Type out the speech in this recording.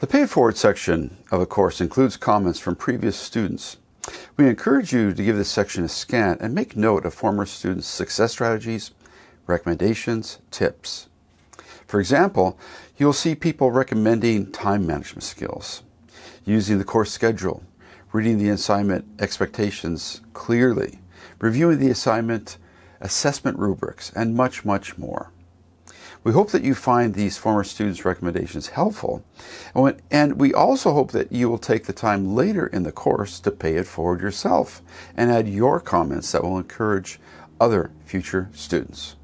The Pay It Forward section of a course includes comments from previous students. We encourage you to give this section a scan and make note of former students' success strategies, recommendations, tips. For example, you'll see people recommending time management skills, using the course schedule, reading the assignment expectations clearly, reviewing the assignment assessment rubrics, and much, much more. We hope that you find these former students' recommendations helpful, and we also hope that you will take the time later in the course to pay it forward yourself and add your comments that will encourage other future students.